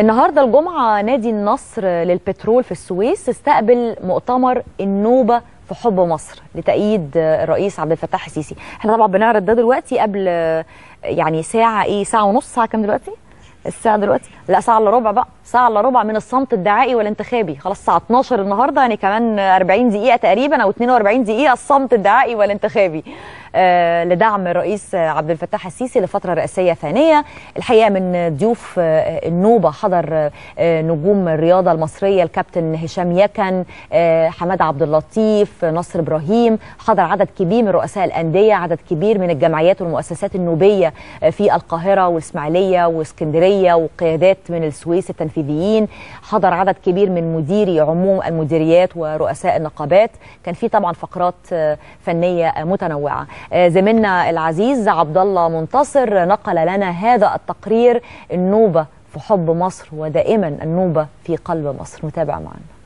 النهارده الجمعة نادي النصر للبترول في السويس استقبل مؤتمر النوبة في حب مصر لتأييد الرئيس عبد الفتاح السيسي. إحنا طبعا بنعرض ده دلوقتي قبل يعني ساعة إيه ساعة ونص ساعة كام دلوقتي؟ الساعة دلوقتي؟ لا ساعة الا ربع بقى ساعة الا ربع من الصمت الدعائي والانتخابي. خلاص الساعة 12 النهارده يعني كمان 40 دقيقة تقريبا أو 42 دقيقة الصمت الدعائي والانتخابي. لدعم الرئيس عبد الفتاح السيسي لفترة رئاسية ثانية. الحقيقة من ضيوف آه النوبة حضر آه نجوم الرياضة المصرية الكابتن هشام يكن حماد عبد اللطيف نصر إبراهيم. حضر عدد كبير من رؤساء الأندية عدد كبير من الجمعيات والمؤسسات النوبية في القاهرة والاسماعيليه وإسكندرية وقيادات من السويس التنفيذيين. حضر عدد كبير من مديري عموم المديريات ورؤساء النقابات. كان في طبعا فقرات فنية متنوعة. زميلنا العزيز عبد الله منتصر نقل لنا هذا التقرير النوبة في حب مصر ودائما النوبة في قلب مصر. نتابع معنا.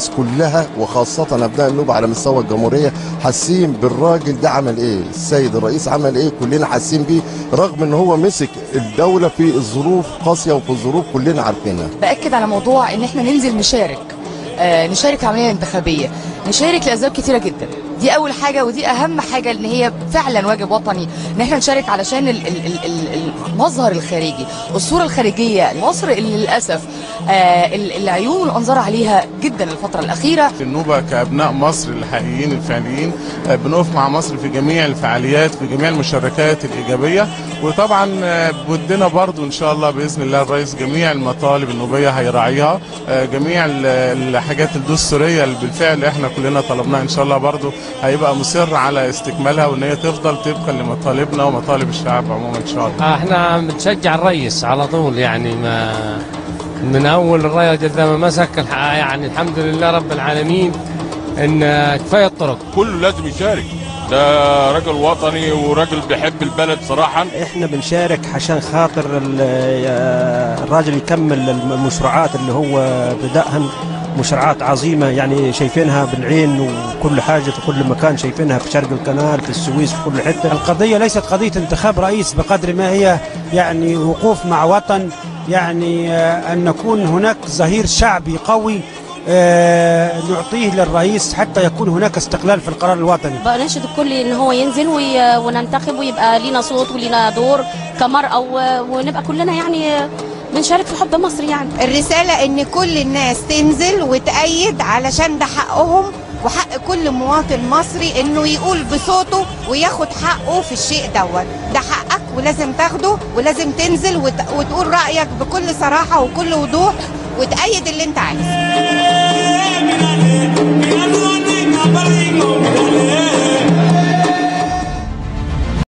الناس كلها وخاصة أبناء النوبة على مستوى الجمهورية حاسين بالراجل ده عمل إيه؟ السيد الرئيس عمل إيه؟ كلنا حاسين بيه رغم إن هو مسك الدولة في الظروف قاسية وفي الظروف كلنا عارفينها. بأكد على موضوع إن إحنا ننزل نشارك آه نشارك في العملية الانتخابية نشارك لأسباب كتيرة جدا. دي أول حاجة ودي أهم حاجة إن هي فعلا واجب وطني إن إحنا نشارك علشان ال ال ال المظهر الخارجي الصورة الخارجية لمصر اللي للأسف آه العيون والانظار عليها جدا الفترة الأخيرة. النوبة كأبناء مصر الحقيقيين الفعليين آه بنقف مع مصر في جميع الفعاليات في جميع المشاركات الإيجابية. وطبعا آه بدنا برضو إن شاء الله بإذن الله الرئيس جميع المطالب النوبية هيراعيها آه جميع الحاجات الدستورية اللي بالفعل إحنا كلنا طلبناها إن شاء الله برضو هيبقى مصر على استكمالها وإن هي تفضل طبقا لمطالبنا ومطالب الشعب عموما إن شاء الله. إحنا بنشجع الرئيس على طول يعني ما من أول الرئيس لما مسك يعني الحمد لله رب العالمين إن كفاية الطرق. كله لازم يشارك ده راجل وطني وراجل بيحب البلد صراحة إحنا بنشارك عشان خاطر الراجل يكمل المشروعات اللي هو بدأها مشروعات عظيمة يعني شايفينها بالعين وكل حاجة في كل مكان شايفينها في شرق القناه في السويس في كل حتة. القضية ليست قضية انتخاب رئيس بقدر ما هي يعني وقوف مع وطن يعني أن نكون هناك ظهير شعبي قوي آه نعطيه للرئيس حتى يكون هناك استقلال في القرار الوطني. بنشد الكل إن هو ينزل وننتخب ويبقى لينا صوت ولينا دور كمرأة ونبقى كلنا يعني بنشارك في حب مصر يعني. الرسالة إن كل الناس تنزل وتأيد علشان ده حقهم وحق كل مواطن مصري إنه يقول بصوته وياخد حقه في الشيء دوت. ده حقك ولازم تاخده ولازم تنزل وتقول رأيك بكل صراحة وكل وضوح وتأيد اللي أنت عايزه.